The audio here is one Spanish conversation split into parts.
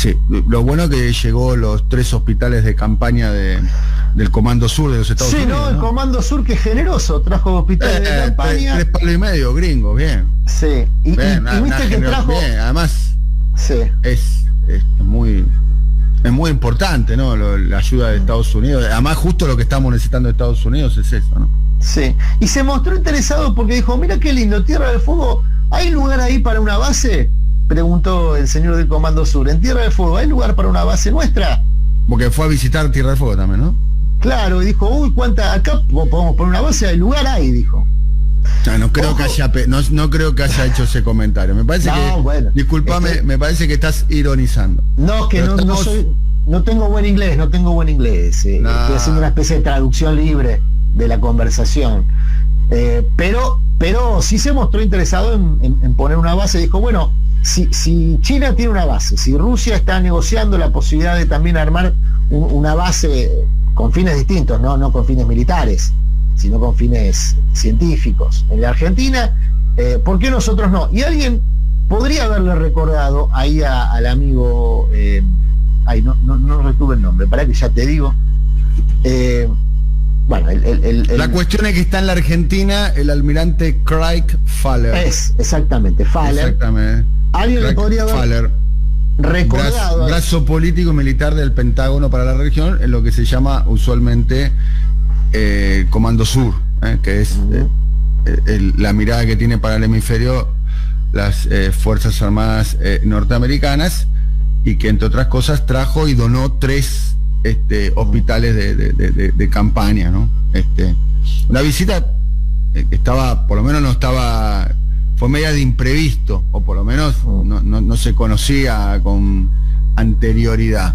Sí, lo bueno que llegó los tres hospitales de campaña del Comando Sur de los Estados Unidos. Sí, no, el Comando Sur que generoso, trajo hospitales de eh, campaña. Tres, palos y medio, gringo, bien. Sí, y, viste que trajo. Bien, además sí. es, es muy es muy importante, ¿no? la ayuda de Estados Unidos. Además, justo lo que estamos necesitando de Estados Unidos es eso, ¿no? Sí. Y se mostró interesado porque dijo, mira qué lindo, Tierra del Fuego, ¿hay lugar ahí para una base? Preguntó el señor del Comando Sur. En Tierra del Fuego, ¿hay lugar para una base nuestra? Porque fue a visitar Tierra del Fuego también, ¿no? Claro, y dijo, uy, ¿cuánta? Acá podemos poner una base, hay lugar ahí, dijo. no creo que haya no, creo que haya hecho ese comentario. Me parece que discúlpame, me parece que estás ironizando. No, que no, no, soy, no tengo buen inglés, no tengo buen inglés. Eh, estoy haciendo una especie de traducción libre de la conversación. Eh, pero, pero sí se mostró interesado en, poner una base. Dijo, bueno, si, si, China tiene una base, si Rusia está negociando la posibilidad de también armar una base con fines distintos, ¿no? no con fines militares, sino con fines científicos en la Argentina, eh, ¿por qué nosotros no? Y alguien podría haberle recordado ahí al amigo, eh, ay, no, no, retuve el nombre, para que ya te digo. Eh, bueno, la cuestión es que está en la Argentina el almirante Craig Faller. Es, exactamente, Faller. Exactamente. Alguien le podría haber recordado. Brazo, político y militar del Pentágono para la región, en lo que se llama usualmente eh, Comando Sur, eh, que es eh, la mirada que tiene para el hemisferio las Fuerzas Armadas norteamericanas y que entre otras cosas trajo y donó tres este, hospitales de, campaña, ¿no? Este, la visita estaba, por lo menos no estaba, fue media de imprevisto, o por lo menos no, se conocía con anterioridad.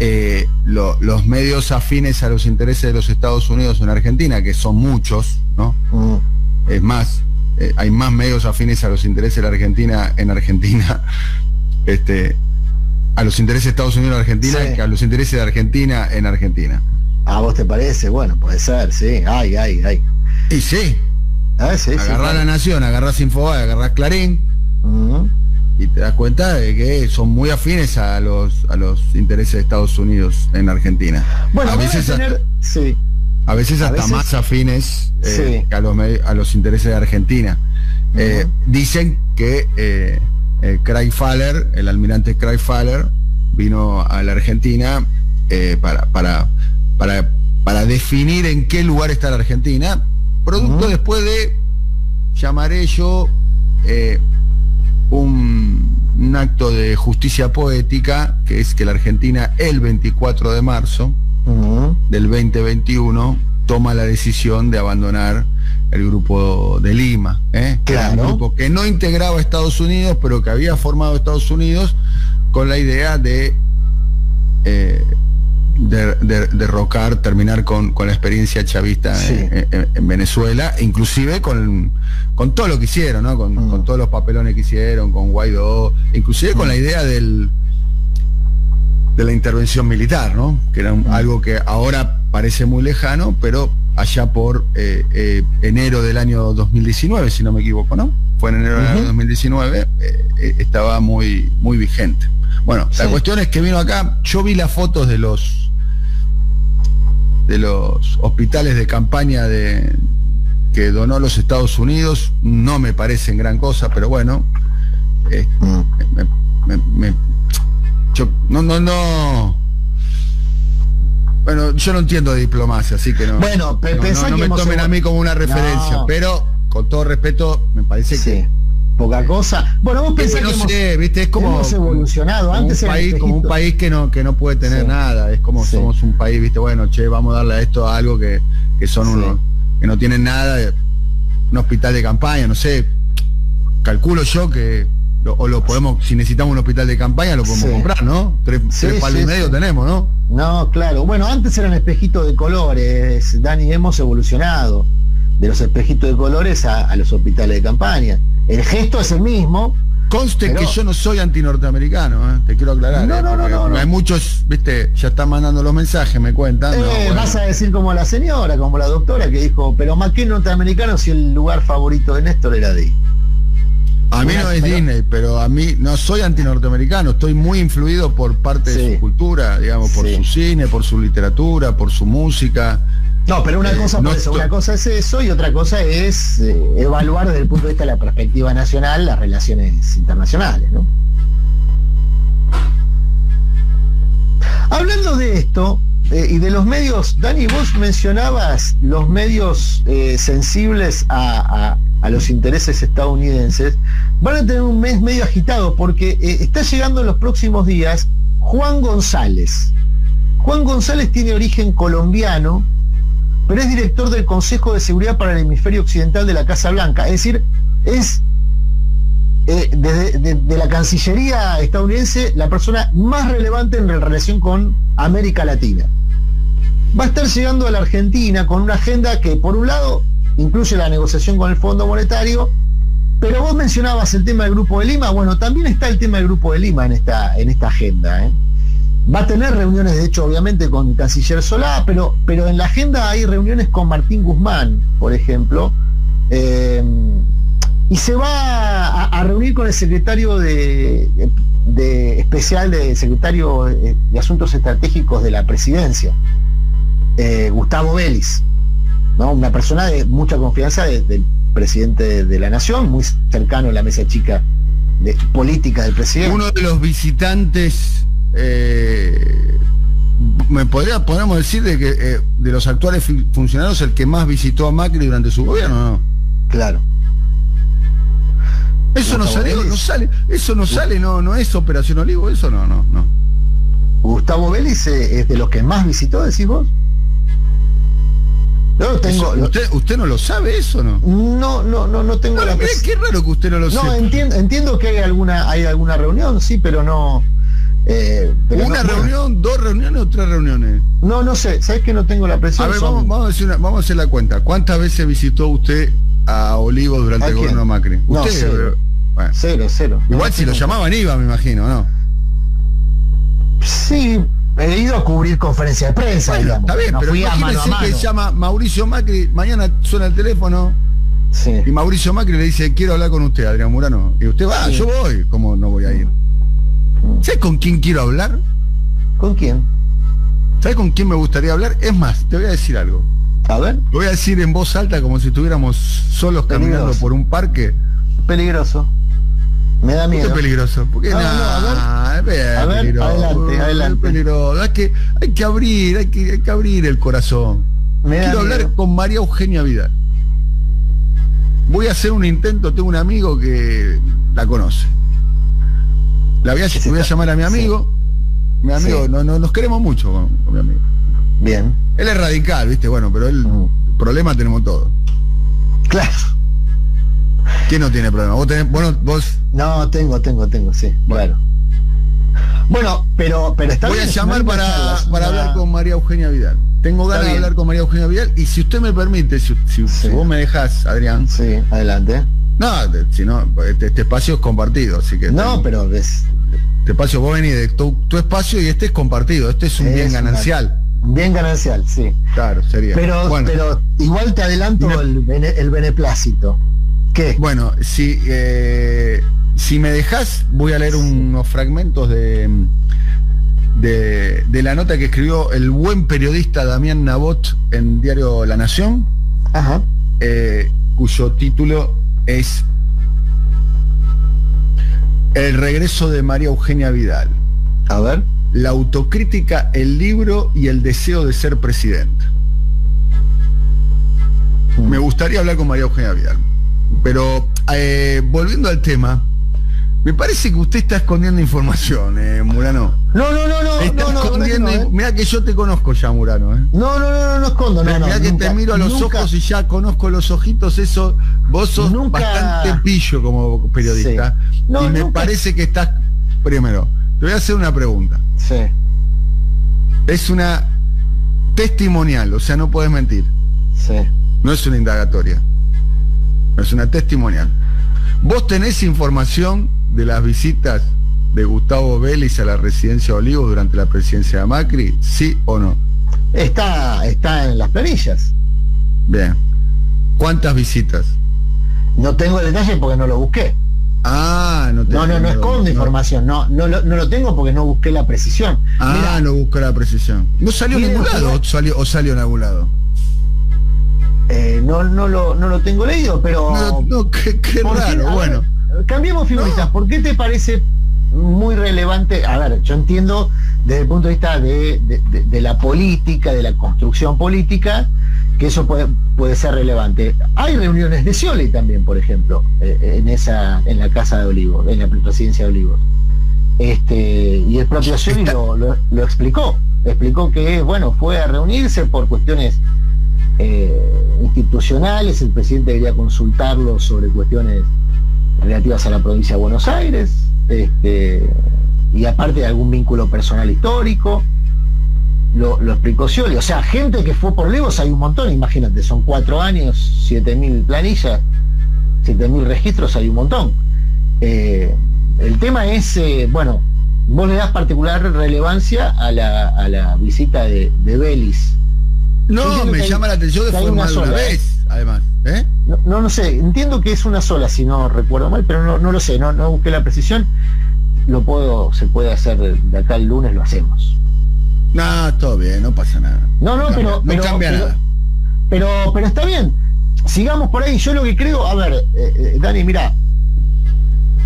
Eh, los medios afines a los intereses de los Estados Unidos en Argentina, que son muchos, ¿no? Es más, eh, hay más medios afines a los intereses de la Argentina en Argentina este, a los intereses de Estados Unidos en Argentina que a los intereses de Argentina en Argentina. ¿A vos te parece? Bueno, puede ser, sí. Ay, ay, ay. Y sí. Ah, sí agarrás la Nación, agarrás Infobae, agarrás Clarín. Y te das cuenta de que son muy afines a los, a los intereses de Estados Unidos en Argentina. Bueno, a veces, hasta, sí. a veces hasta más afines eh, que a los, a los intereses de Argentina. Eh, dicen que eh, eh, Craig Faller, el almirante Craig Faller, vino a la Argentina eh, para, para, para, definir en qué lugar está la Argentina, producto después de, llamaré yo, eh, un, acto de justicia poética, que es que la Argentina el 24 de marzo del 2021 toma la decisión de abandonar el grupo de Lima, ¿eh? era un grupo que no integraba a Estados Unidos, pero que había formado Estados Unidos con la idea de, eh, derrocar, terminar con, la experiencia chavista en, Venezuela, inclusive con, con todo lo que hicieron, ¿no? con, mm. todos los papelones que hicieron, con Guaidó, inclusive con la idea del de la intervención militar, ¿no? que era mm. algo que ahora parece muy lejano, pero allá por eh, eh, enero del año 2019, si no me equivoco, ¿no? Fue en enero del año 2019, eh, estaba muy, muy vigente. Bueno, la cuestión es que vino acá, yo vi las fotos de los de los hospitales de campaña de que donó los Estados Unidos, no me parecen gran cosa, pero bueno, mm. yo, no, no, no bueno, yo no entiendo de diplomacia, así que no. Bueno, no, me tomen a mí como una referencia, pero con todo respeto, me parece que poca cosa. Bueno, vos pensás que no sé, viste, es como evolucionado. Antes un país, como un país que no que no puede tener nada, es como somos un país, viste, bueno, che, vamos a darle a esto a algo que, que son unos que no tienen nada, un hospital de campaña, no sé. Calculo yo que o lo podemos, si necesitamos un hospital de campaña, lo podemos comprar, ¿no? Tres, palos y medio tenemos, ¿no? No, claro. Bueno, antes eran espejitos de colores, Dani, hemos evolucionado de los espejitos de colores a, los hospitales de campaña. El gesto es el mismo. Conste que yo no soy anti-norteamericano, ¿eh? te quiero aclarar. No, ¿eh? no, no, no, Hay muchos, viste, ya están mandando los mensajes, me cuentan. Eh, vas a decir como la señora, como la doctora que dijo, pero más que norteamericano si el lugar favorito de Néstor era de A mí no es Disney, pero a mí no soy anti-norteamericano, estoy muy influido por parte de su cultura, digamos, por su cine, por su literatura, por su música. No, pero una eh, cosa una cosa es eso y otra cosa es eh, evaluar desde el punto de vista de la perspectiva nacional las relaciones internacionales, ¿no? Hablando de esto eh, y de los medios, Dani, vos mencionabas los medios sensibles a, a los intereses estadounidenses, van a tener un mes medio agitado porque eh, está llegando en los próximos días Juan González. Juan González tiene origen colombiano, pero es director del Consejo de Seguridad para el Hemisferio Occidental de la Casa Blanca. Es decir, es eh, de, la Cancillería estadounidense la persona más relevante en relación con América Latina. Va a estar llegando a la Argentina con una agenda que, por un lado, incluye la negociación con el Fondo Monetario, pero vos mencionabas el tema del Grupo de Lima, bueno, también está el tema del Grupo de Lima en esta, en esta agenda. ¿eh? Va a tener reuniones, de hecho, obviamente, con canciller Solá, pero, pero en la agenda hay reuniones con Martín Guzmán, por ejemplo, eh, y se va a, reunir con el secretario de, especial de secretario de Asuntos Estratégicos de la Presidencia, eh, Gustavo Vélez. Una persona de mucha confianza del presidente de la nación, muy cercano a la mesa chica de política del presidente. Uno de los visitantes, eh, me podría, podemos decir de que eh, de los actuales funcionarios el que más visitó a Macri durante su gobierno, ¿no? Claro. Eso no sale, no sale, eso no sale, no, no es Operación Olivo, eso no, no, no. Gustavo Vélez eh, es de los que más visitó, decís vos. No tengo. ¿Usted, ¿Usted no lo sabe eso no? No, no, no, no tengo la. qué raro que usted no lo sepa. No, entiendo, entiendo que hay alguna, hay alguna reunión, sí, pero no. Eh, ¿Una reunión, dos reuniones o tres reuniones? No, no sé, sabes que no tengo la presión. A ver, vamos, a hacer vamos a hacer la cuenta. ¿Cuántas veces visitó usted a Olivo durante el gobierno Macri? Usted, cero. cero, cero. Igual si lo llamaban iba, me imagino, ¿no? Sí, he ido a cubrir conferencia de prensa, Está bien, pero imagínese que llama Mauricio Macri, mañana suena el teléfono y Mauricio Macri le dice, quiero hablar con usted, Adrián Murano. Y usted va, yo voy, ¿cómo no voy a ir? ¿Sabes con quién quiero hablar? ¿Con quién? ¿Sabes con quién me gustaría hablar? Es más, te voy a decir algo. A ver. Lo voy a decir en voz alta como si estuviéramos solos caminando por un parque. Peligroso. Me da miedo. es peligroso. Porque no, a ver, a ver adelante, adelante. peligroso. Hay que, hay que abrir, hay que, hay que abrir el corazón. Quiero hablar con María Eugenia Vidal. Voy a hacer un intento, tengo un amigo que la conoce. La voy a, voy a llamar a mi amigo. Mi amigo, no, no, nos queremos mucho con, mi amigo. Bien. Él es radical, viste, bueno, pero el mm. problema tenemos todo. Claro. ¿Quién no tiene problema? ¿Vos tenés, bueno, vos? No, tengo, tengo, tengo, sí. Bueno. Bueno, pero, pero está Voy a llamar para, para hablar con María Eugenia Vidal. Tengo ganas de hablar con María Eugenia Vidal y si usted me permite, si, vos me dejás, Adrián. Sí, adelante. No, si no, este, este, espacio es compartido, así que. No, pero ves. Este espacio, vos venís de tu, espacio y este es compartido, este es un bien ganancial. bien ganancial, sí. Claro, sería. Pero, pero igual te adelanto el, el beneplácito. Bueno, si, eh, si me dejas, voy a leer unos fragmentos de, de, la nota que escribió el buen periodista Damián Nabot en Diario La Nación, eh, cuyo título es El regreso de María Eugenia Vidal. A ver. La autocrítica, el libro y el deseo de ser presidente. Mm. Me gustaría hablar con María Eugenia Vidal. Pero eh, volviendo al tema, me parece que usted está escondiendo información, eh, Murano. No, no, no, no. Está escondiendo. Eh. Mira que yo te conozco ya, Murano. Eh. No, no, no, no, no escondo. No, mira que te miro a los ojos y ya conozco los ojitos. Eso, vos sos bastante pillo como periodista. y me parece que estás. Primero, te voy a hacer una pregunta. Sí. Es una testimonial, o sea, no puedes mentir. Sí. No es una indagatoria es una testimonial. ¿Vos tenés información de las visitas de Gustavo Vélez a la residencia de Olivos durante la presidencia de Macri? ¿Sí o no? Está, está en las planillas. Bien. ¿Cuántas visitas? No tengo el detalle porque no lo busqué. Ah, no No, no, no escondo información, no, no, lo, no lo tengo porque no busqué la precisión. Ah, no busqué la precisión. ¿No salió en ningún lado o salió, o salió en algún lado? Eh, no, no, lo, no lo tengo leído, pero. No, qué, raro, bueno. Cambiemos figuritas, ¿por qué te parece muy relevante? A ver, yo entiendo desde el punto de vista de, de la política, de la construcción política, que eso puede, puede ser relevante. Hay reuniones de Scioli también, por ejemplo, eh, en esa, en la casa de Olivos, en la presidencia de Olivos. Este, y el propio Scioli lo, explicó, explicó que bueno, fue a reunirse por cuestiones eh, institucionales, el presidente debería consultarlo sobre cuestiones relativas a la provincia de Buenos Aires, este, y aparte de algún vínculo personal histórico lo, explicó Scioli. O sea, gente que fue por Levos hay un montón, imagínate, son cuatro años, siete mil planillas, siete mil registros, hay un montón. Eh, el tema es, eh, bueno, vos le das particular relevancia a la, visita de, de Belis. No, me llama la atención que, fue una, sola, vez, además. ¿Eh? No, no, sé, entiendo que es una sola, si no recuerdo mal, pero no, no lo sé, no, no busqué la precisión. Lo puedo, se puede hacer de acá el lunes, lo hacemos. No, todo bien, no pasa nada. No, no, pero. No cambia nada. Pero, pero está bien. Sigamos por ahí. Yo lo que creo, a ver, eh, eh, Dani, mira.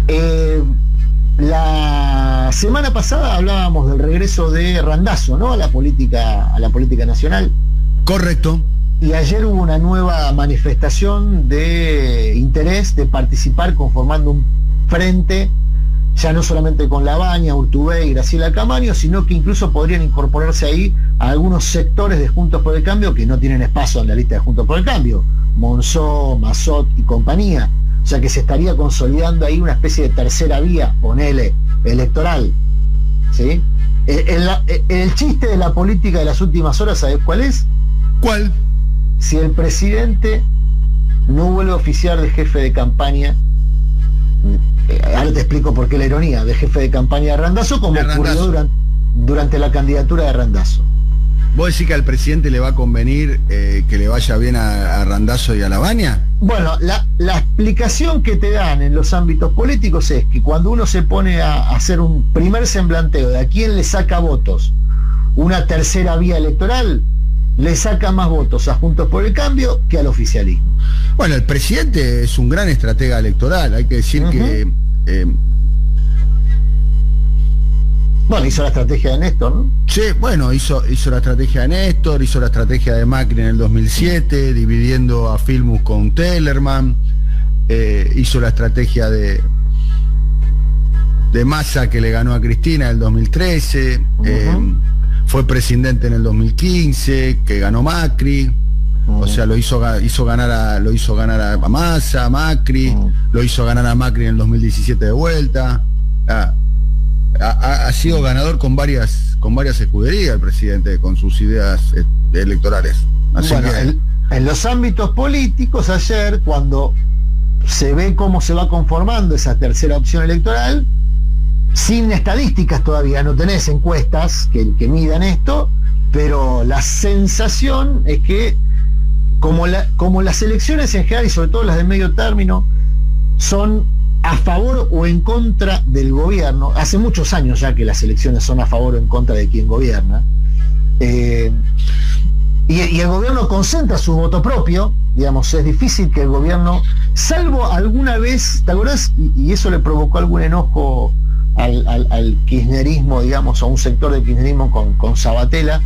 Eh, la semana pasada hablábamos del regreso de Randazo, ¿no? A la política, a la política nacional. Correcto. Y ayer hubo una nueva manifestación de interés de participar conformando un frente ya no solamente con Labaña, Urtubey y Graciela Camaño, sino que incluso podrían incorporarse ahí a algunos sectores de Juntos por el Cambio que no tienen espacio en la lista de Juntos por el Cambio, Monzó, Mazot y compañía. O sea que se estaría consolidando ahí una especie de tercera vía, ponele, electoral. ¿Sí? El, el chiste de la política de las últimas horas, ¿sabes cuál es? ¿Cuál? Si el presidente no vuelve a oficiar de jefe de campaña eh, ahora te explico por qué la ironía, de jefe de campaña de Randazo, como ocurrió durante, la candidatura de Randazo. ¿Vos decís que al presidente le va a convenir eh, que le vaya bien a, Randazo y a La Baña? Bueno, la, explicación que te dan en los ámbitos políticos es que cuando uno se pone a hacer un primer semblanteo de a quién le saca votos una tercera vía electoral, le saca más votos a Juntos por el Cambio que al oficialismo. Bueno, el presidente es un gran estratega electoral, hay que decir que... Eh, bueno, hizo la estrategia de Néstor, ¿no? Sí, bueno, hizo, hizo la estrategia de Néstor, hizo la estrategia de Macri en el 2007, dividiendo a Filmus con Tellerman, eh, hizo la estrategia de, de Massa que le ganó a Cristina en el 2013 fue presidente en el 2015, que ganó Macri, o sea, lo hizo, hizo ganar a, lo hizo ganar a Massa, a Macri, lo hizo ganar a Macri en el 2017 de vuelta. Ah, ha, sido ganador con varias, con varias escuderías el presidente, con sus ideas eh, electorales. en los ámbitos políticos, ayer, cuando se ve cómo se va conformando esa tercera opción electoral, sin estadísticas todavía, no tenés encuestas que, midan esto, pero la sensación es que como, como las elecciones en general y sobre todo las de medio término son a favor o en contra del gobierno, hace muchos años ya que las elecciones son a favor o en contra de quien gobierna, eh, y, el gobierno concentra su voto propio, digamos, es difícil que el gobierno, salvo alguna vez, ¿te acordás? y eso le provocó algún enojo al, kirchnerismo, digamos, a un sector del kirchnerismo con, con Sabatella,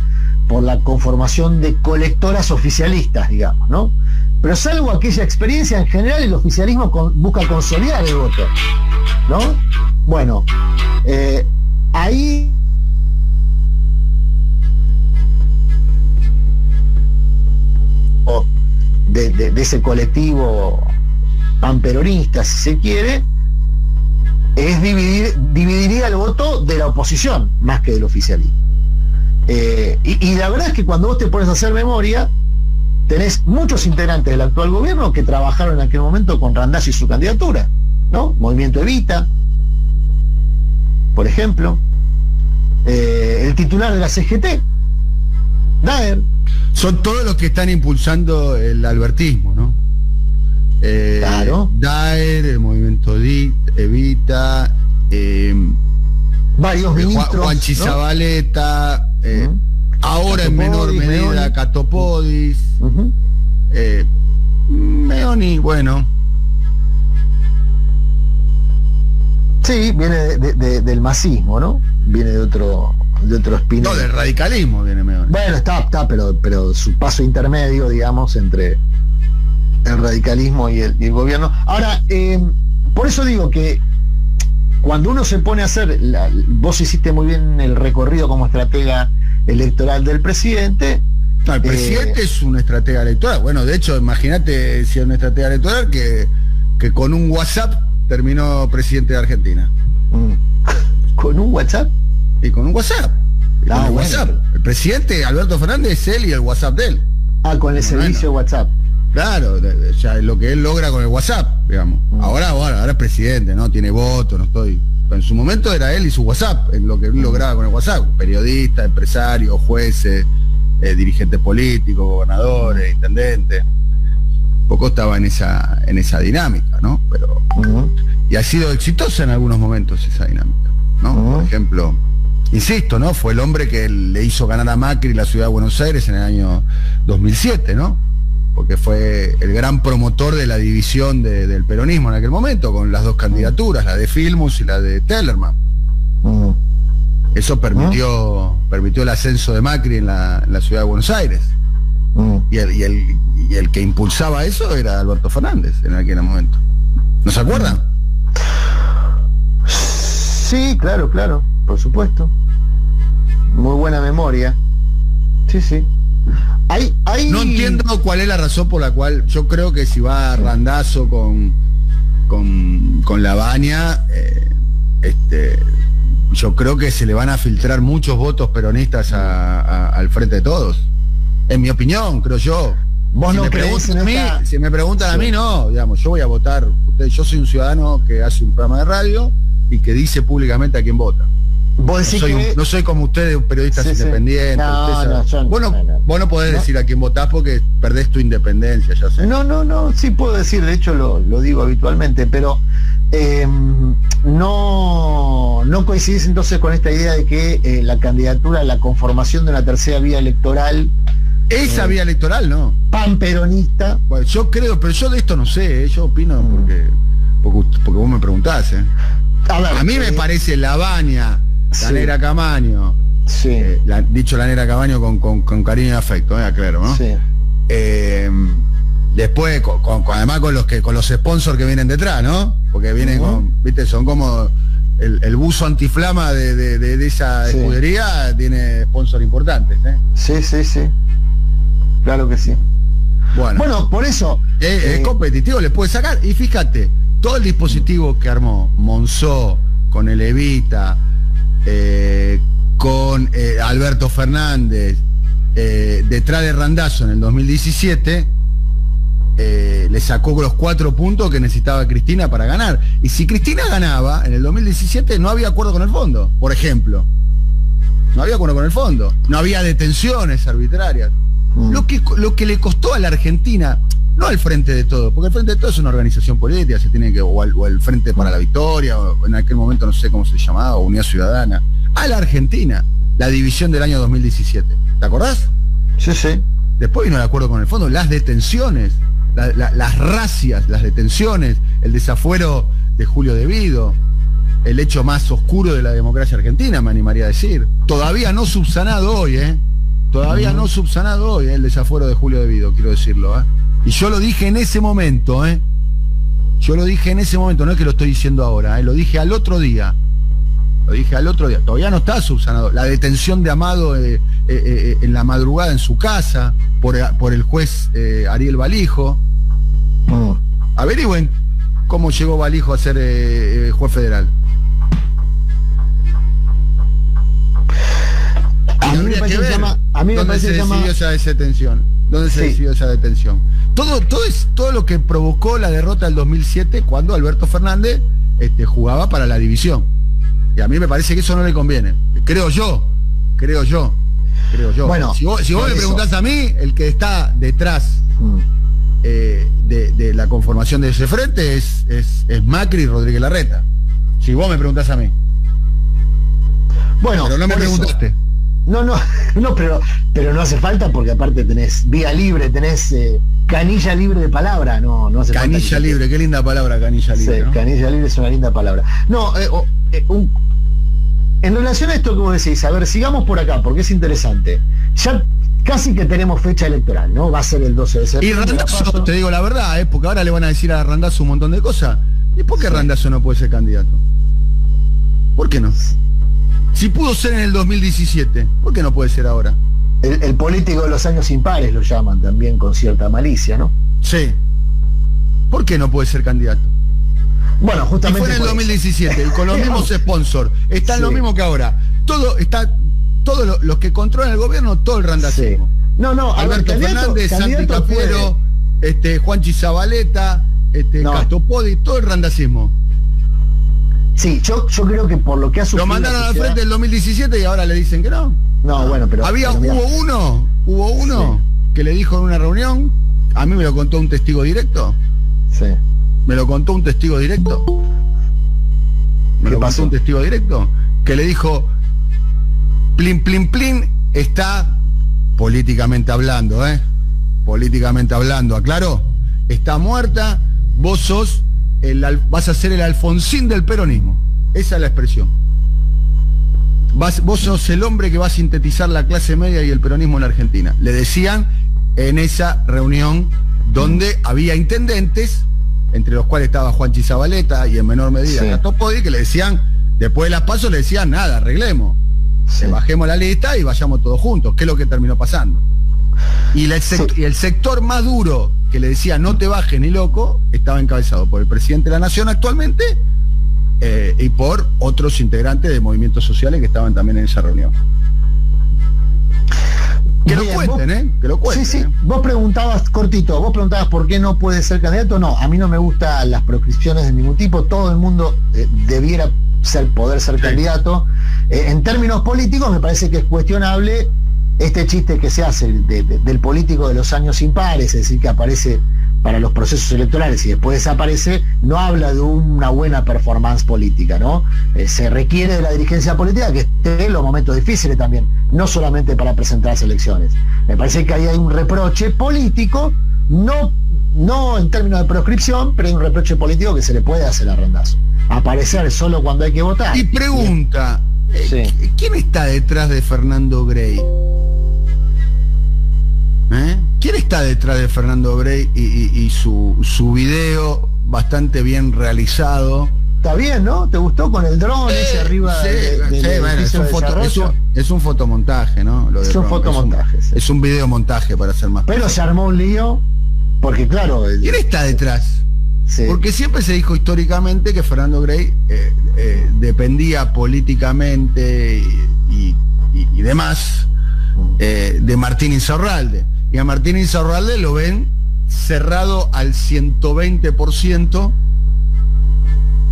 por la conformación de colectoras oficialistas, digamos, ¿no? Pero salvo aquella experiencia, en general el oficialismo busca consolidar el voto, ¿no? Bueno, eh, ahí de, ese colectivo panperonista, si se quiere, es dividir, dividiría el voto de la oposición más que del oficialismo. Eh, y, la verdad es que cuando vos te pones a hacer memoria, tenés muchos integrantes del actual gobierno que trabajaron en aquel momento con Randazzo y su candidatura, ¿no? Movimiento Evita, por ejemplo, eh, el titular de la CGT, Daer. Son todos los que están impulsando el albertismo, ¿no? Eh, claro. Daer, el movimiento Evita, eh, varios ministros. Juan Chizabaleta, eh, ahora en menor medida Catopodis, Meoni, bueno. Sí, viene del masismo, ¿no? Viene de otro, de otro espino. No, del radicalismo viene Meoni. Bueno, está, está, pero, pero su paso intermedio, digamos, entre el radicalismo y el, gobierno. Ahora, eh, por eso digo que cuando uno se pone a hacer, vos hiciste muy bien el recorrido como estratega electoral del presidente. el presidente eh, es una estratega electoral. Bueno, de hecho, imagínate si es una estratega electoral que, que con un WhatsApp terminó presidente de Argentina. Mm. ¿Con un WhatsApp? Y con un WhatsApp. Ah, WhatsApp. El presidente Alberto Fernández es él y el WhatsApp de él. Ah, con el servicio WhatsApp. Claro, ya lo que él logra con el WhatsApp, digamos. Mm. Ahora, ahora, ahora es presidente, ¿no? Tiene voto, no estoy. en su momento era él y su WhatsApp, en lo que él mm. lograba con el WhatsApp. Periodista, empresario, jueces, eh, dirigentes políticos, gobernadores, intendentes. Poco estaba en esa, en esa dinámica, ¿no? Pero. Y ha sido exitosa en algunos momentos esa dinámica, ¿no? Por ejemplo, insisto, ¿no? Fue el hombre que le hizo ganar a Macri la ciudad de Buenos Aires en el año 2007, ¿no? Porque fue el gran promotor de la división del peronismo en aquel momento, con las dos candidaturas, la de Filmus y la de Tellerman. Mm. Eso permitió, permitió el ascenso de Macri en la, ciudad de Buenos Aires. Mm. Y, el, que impulsaba eso era Alberto Fernández en aquel momento. ¿No se acuerdan? Sí, claro, claro, por supuesto. Muy buena memoria. Sí, sí. No entiendo cuál es la razón por la cual yo creo que si va a Randazo con, con, la baña, eh, este, yo creo que se le van a filtrar muchos votos peronistas al frente de todos. En mi opinión, creo yo. si me preguntan a mí, si me preguntan a mí, no, digamos, yo voy a votar. Usted, yo soy un ciudadano que hace un programa de radio y que dice públicamente a quién vota no, soy, como ustedes, periodistas independientes. bueno, vos no podés decir a quién votás porque perdés tu independencia, ya sé. No, no, no, sí puedo decir, de hecho lo, digo habitualmente, pero em, no, no coincidís entonces con esta idea de que eh, la candidatura, la conformación de una tercera vía electoral esa eh, vía electoral, ¿no? Pan peronista. yo creo, pero yo de esto no sé, ¿eh? yo opino mm. porque, porque, vos me preguntás. A, mí me parece la baña la negra Camaño. Sí. Eh, dicho la negra Camaño con, cariño y afecto, eh, claro, ¿no? Sí. Eh, después, con, además con los que con los sponsors que vienen detrás, ¿no? Porque vienen con, viste, son como el, buzo antiflama de, esa escudería tiene sponsors importantes, ¿eh? Sí, sí, sí. Claro que sí. Bueno, bueno por eso. Es, competitivo, le puede sacar. Y fíjate, todo el dispositivo que armó Monzó con el Evita, eh, con eh, Alberto Fernández eh, detrás de Randazo en el 2017, le sacó los cuatro puntos que necesitaba Cristina para ganar. Y si Cristina ganaba en el 2017, no había acuerdo con el fondo, por ejemplo. No había acuerdo con el fondo. No había detenciones arbitrarias. Mm. Lo, que, lo que le costó a la Argentina, no al frente de todo, porque el frente de todo es una organización política, se tiene que, o, el Frente para la Victoria, o en aquel momento no sé cómo se llamaba, Unidad Ciudadana, a la Argentina, la división del año 2017. ¿Te acordás? Sí, sí. Después vino el acuerdo con el fondo, las detenciones, las racias, las detenciones, el desafuero de Julio Devido, el hecho más oscuro de la democracia argentina, me animaría a decir. Todavía no subsanado hoy, ¿eh? Todavía no subsanado hoy ¿eh? el desafuero de Julio Devido, quiero decirlo, ¿eh? Y yo lo dije en ese momento, ¿eh? Yo lo dije en ese momento, no es que lo estoy diciendo ahora, ¿eh? lo dije al otro día. Lo dije al otro día. Todavía no está subsanado. La detención de Amado eh, eh, eh, en la madrugada en su casa por, por el juez Ariel Balijo. Mm. Averigüen cómo llegó Balijo a ser juez federal. A mí me parece que llama, a mí me parece se decidió esa detención? ¿Dónde se decidió esa detención? Todo, todo, es, todo lo que provocó la derrota del 2007 cuando Alberto Fernández este, jugaba para la división. Y a mí me parece que eso no le conviene. Creo yo, creo yo, creo yo. Bueno, si vos, me preguntás a mí, el que está detrás mm. eh, de, la conformación de ese frente es, es, Macri y Rodríguez Larreta. Si vos me preguntás a mí. Bueno, pero no me preguntaste. No, no, no, pero, pero no hace falta porque aparte tenés vía libre, tenés eh, canilla libre de palabra, no, no hace Canilla libre, qué linda palabra, canilla libre. Canilla libre es una linda palabra. No, eh, eh, en relación a esto que vos decís, a ver, sigamos por acá, porque es interesante. Ya casi que tenemos fecha electoral, ¿no? Va a ser el 12 de septiembre. Y Randazo, te digo la verdad, ¿eh? porque ahora le van a decir a Randazo un montón de cosas. ¿Y por qué Randazo no puede ser candidato? ¿Por qué no? Si pudo ser en el 2017, ¿por qué no puede ser ahora? El, político de los años impares lo llaman también con cierta malicia, ¿no? Sí. ¿Por qué no puede ser candidato? Bueno, justamente. fue en el 2017, con los mismos sponsors. Está lo mismo que ahora. Todo está, todos los que controlan el gobierno, todo el randacismo. No, no, Alberto Fernández, Santi Cafiero, este, Juanchi Zabaleta, este, Castopodi, todo el randacismo. Sí, yo, yo creo que por lo que ha sucedido. Lo mandaron al frente del 2017 y ahora le dicen que no. No, bueno, pero. Había, hubo uno, hubo uno que le dijo en una reunión, a mí me lo contó un testigo directo. Sí. Me lo contó un testigo directo. Me lo pasó un testigo directo. Que le dijo, plin, plin, plin, está políticamente hablando, ¿eh? Políticamente hablando, ¿aclaro? Está muerta, vos sos vas a ser el Alfonsín del peronismo. Esa es la expresión. Vos sos el hombre que va a sintetizar la clase media y el peronismo en la Argentina. Le decían en esa reunión donde había intendentes, entre los cuales estaba Juan Chizabaleta y en menor medida sí. que le decían, después de las pasos le decían, nada, arreglemos. Bajemos la lista y vayamos todos juntos, que es lo que terminó pasando. Y, y el sector más duro que le decía no te bajes ni loco, estaba encabezado por el presidente de la Nación actualmente eh, y por otros integrantes de movimientos sociales que estaban también en esa reunión. Que lo cuenten, ¿eh? Que lo cuenten. Sí, sí. ¿eh? Vos preguntabas, cortito, vos preguntabas por qué no puede ser candidato. No, a mí no me gustan las proscripciones de ningún tipo. Todo el mundo eh, debiera ser, poder ser candidato. en términos políticos me parece que es cuestionable este chiste que se hace del político de los años impares, es decir, que aparece para los procesos electorales y después desaparece, no habla de una buena performance política, ¿no? Eh, se requiere de la dirigencia política que esté en los momentos difíciles también, no solamente para presentar elecciones. Me parece que ahí hay un reproche político, no, no en términos de proscripción, pero hay un reproche político que se le puede hacer a Rendazo. Aparecer solo cuando hay que votar. Y pregunta, eh, ¿quién está detrás de Fernando Grey? ¿Eh? ¿Quién está detrás de Fernando Grey y, su, su, video bastante bien realizado? Está bien, ¿no? ¿Te gustó con el dron ese arriba? Sí, es, un fotomontaje, ¿no? es un fotomontaje. Es un, videomontaje para hacer más. Pero se armó un lío, porque claro... ¿Quién está detrás? Porque siempre se dijo históricamente que Fernando Grey eh, eh, dependía políticamente y, demás mm. de Martín Insaurralde y a Martín Insaurralde lo ven cerrado al 120%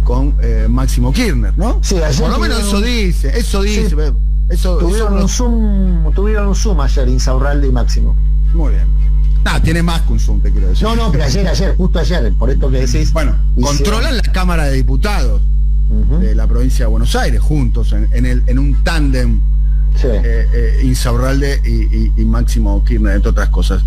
con eh, Máximo Kirchner, ¿no? Sí, ayer Por lo menos eso dice, eso dice. Eso, tuvieron, un zoom, tuvieron un zoom ayer Insaurralde y Máximo. Muy bien. Ah, tiene más que un zoom, te quiero decir. No, no, pero ayer, ayer, justo ayer, por esto que decís. Bueno, controlan la Cámara de Diputados de la provincia de Buenos Aires juntos en, el, en un tándem sí. eh, eh, Insaurralde y, Máximo Kirchner, entre otras cosas.